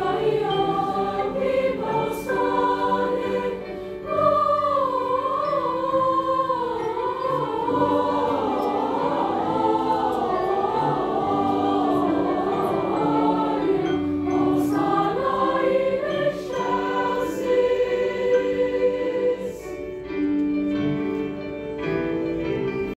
Amen.